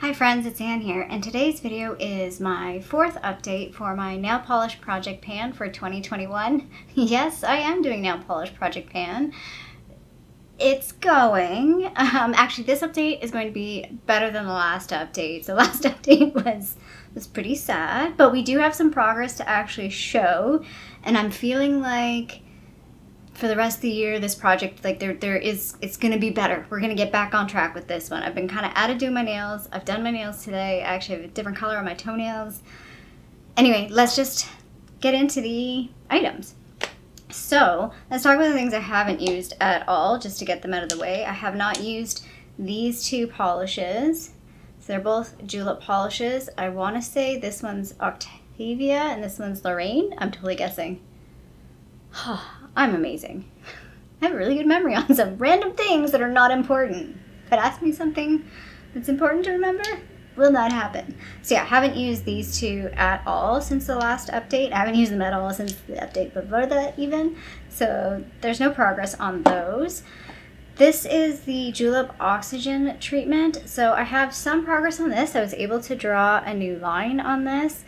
Hi friends, it's Anne here, and today's video is my fourth update for my nail polish project pan for 2021. yes, I am doing nail polish project pan. It's going. Um, actually, this update is going to be better than the last update. So last update was was pretty sad, but we do have some progress to actually show, and I'm feeling like for the rest of the year this project like there there is it's gonna be better. We're gonna get back on track with this one. I've been kind of out of doing my nails. I've done my nails today. I actually have a different color on my toenails. Anyway let's just get into the items. So let's talk about the things i haven't used at all just to get them out of the way. I have not used these two polishes. So they're both julep polishes. I want to say this one's octavia and this one's lorraine. I'm totally guessing I'm amazing. I have a really good memory on some random things that are not important. But ask me something that's important to remember, will not happen. So yeah, I haven't used these two at all since the last update. I haven't used them at all since the update before that even. So there's no progress on those. This is the Julep Oxygen treatment. So I have some progress on this. I was able to draw a new line on this.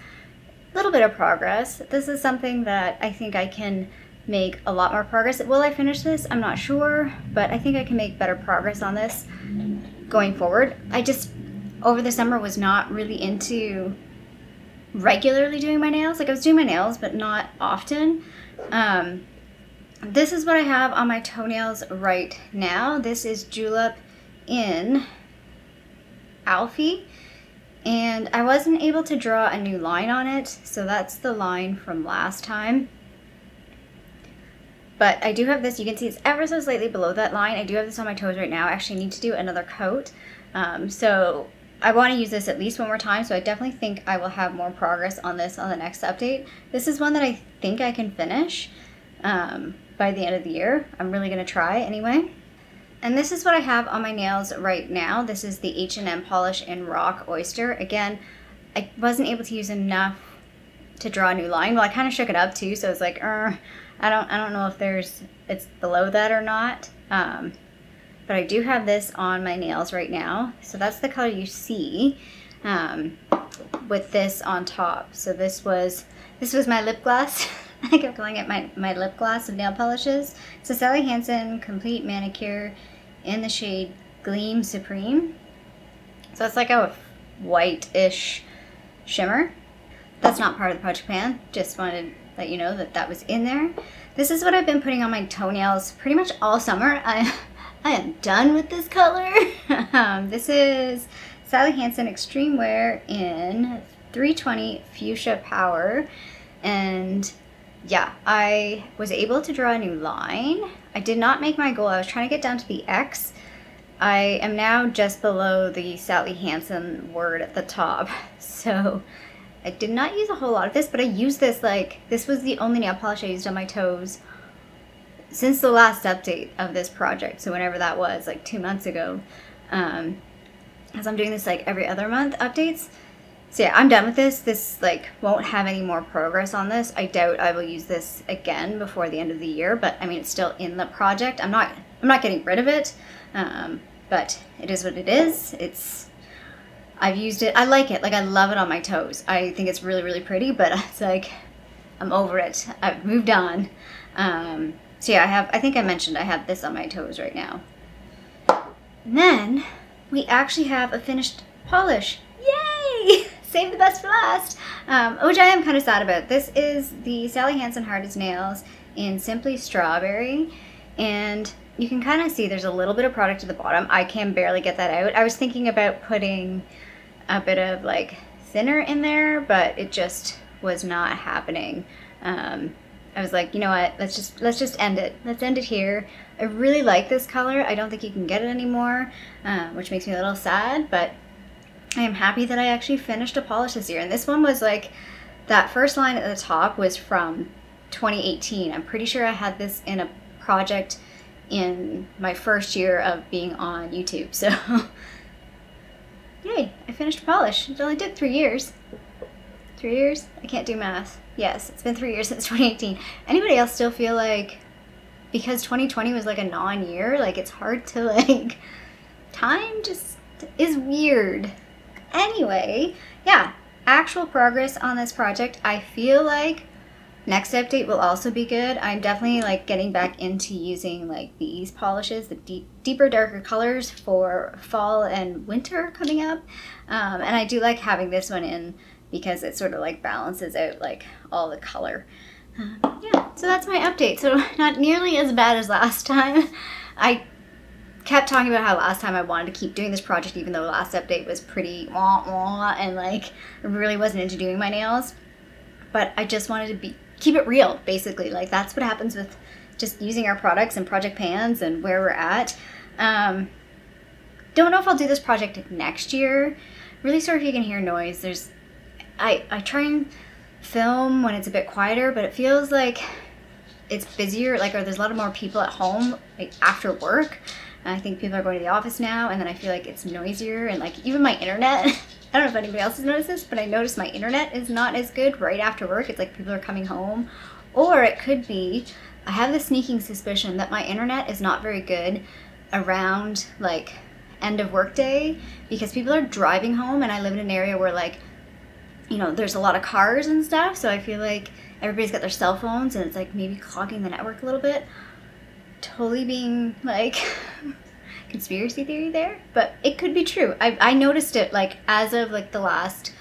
A little bit of progress. This is something that I think I can make a lot more progress. Will I finish this? I'm not sure, but I think I can make better progress on this going forward. I just, over the summer, was not really into regularly doing my nails. Like I was doing my nails, but not often. Um, this is what I have on my toenails right now. This is Julep in Alfie. And I wasn't able to draw a new line on it, so that's the line from last time. But I do have this, you can see it's ever so slightly below that line. I do have this on my toes right now. I actually need to do another coat. Um, so I want to use this at least one more time, so I definitely think I will have more progress on this on the next update. This is one that I think I can finish um, by the end of the year. I'm really going to try anyway. And this is what I have on my nails right now. This is the H&M Polish in Rock Oyster. Again, I wasn't able to use enough to draw a new line. Well, I kind of shook it up too, so it's like, uh, I don't I don't know if there's it's below that or not. Um, but I do have this on my nails right now. So that's the color you see um, with this on top. So this was this was my lip gloss. I kept calling it my, my lip gloss of nail polishes. So Sally Hansen Complete Manicure in the shade Gleam Supreme. So it's like a white-ish shimmer. That's not part of the project pan. Just wanted let you know that that was in there. This is what I've been putting on my toenails pretty much all summer. I, I am done with this color. um, this is Sally Hansen Extreme Wear in 320 Fuchsia Power. And yeah, I was able to draw a new line. I did not make my goal. I was trying to get down to the X. I am now just below the Sally Hansen word at the top. So I did not use a whole lot of this, but I used this like, this was the only nail polish I used on my toes since the last update of this project. So whenever that was, like two months ago. Um, as I'm doing this like every other month updates. So yeah, I'm done with this. This like won't have any more progress on this. I doubt I will use this again before the end of the year, but I mean, it's still in the project. I'm not, I'm not getting rid of it, um, but it is what it is. It's I've used it. I like it. Like I love it on my toes. I think it's really, really pretty, but it's like, I'm over it. I've moved on. Um, so yeah, I have, I think I mentioned I have this on my toes right now. And then we actually have a finished polish. Yay! Save the best for last, um, which I am kind of sad about. This is the Sally Hansen Hard as Nails in Simply Strawberry. And you can kind of see there's a little bit of product at the bottom. I can barely get that out. I was thinking about putting a bit of like thinner in there, but it just was not happening. Um, I was like, you know what, let's just, let's just end it. Let's end it here. I really like this color. I don't think you can get it anymore, um, which makes me a little sad, but I am happy that I actually finished a polish this year. And this one was like, that first line at the top was from 2018. I'm pretty sure I had this in a project in my first year of being on YouTube. So Yay, I finished polish. It only took three years. Three years? I can't do math. Yes, it's been three years since 2018. Anybody else still feel like, because 2020 was like a non-year, like it's hard to like, time just is weird. anyway, yeah, actual progress on this project. I feel like next update will also be good. I'm definitely like getting back into using like these polishes, the deep, deeper, darker colors for fall and winter coming up. Um, and I do like having this one in because it sort of like balances out like all the color. Uh, yeah, so that's my update. So not nearly as bad as last time. I kept talking about how last time I wanted to keep doing this project even though the last update was pretty wah wah and like really wasn't into doing my nails. But I just wanted to be keep it real basically. Like that's what happens with just using our products and project pans and where we're at. Um, don't know if I'll do this project next year. Really sorry if you can hear noise. There's I, I try and film when it's a bit quieter, but it feels like it's busier, like or there's a lot of more people at home like after work. I think people are going to the office now, and then I feel like it's noisier and like even my internet. I don't know if anybody else has noticed this, but I noticed my internet is not as good right after work. It's like people are coming home. Or it could be, I have the sneaking suspicion that my internet is not very good around like end of workday because people are driving home and I live in an area where like you know, there's a lot of cars and stuff, so I feel like everybody's got their cell phones and it's like maybe clogging the network a little bit. Totally being like conspiracy theory there, but it could be true. I, I noticed it like as of like the last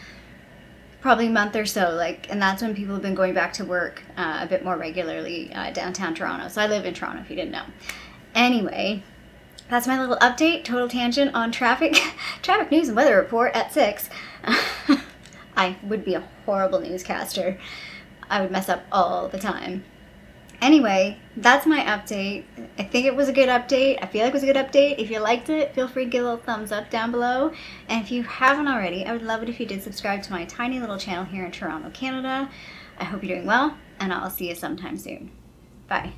probably month or so, like, and that's when people have been going back to work uh, a bit more regularly uh, downtown Toronto. So I live in Toronto, if you didn't know. Anyway, that's my little update, total tangent on traffic, traffic news and weather report at six. I would be a horrible newscaster. I would mess up all the time. Anyway, that's my update. I think it was a good update. I feel like it was a good update. If you liked it, feel free to give a little thumbs up down below. And if you haven't already, I would love it if you did subscribe to my tiny little channel here in Toronto, Canada. I hope you're doing well, and I'll see you sometime soon. Bye.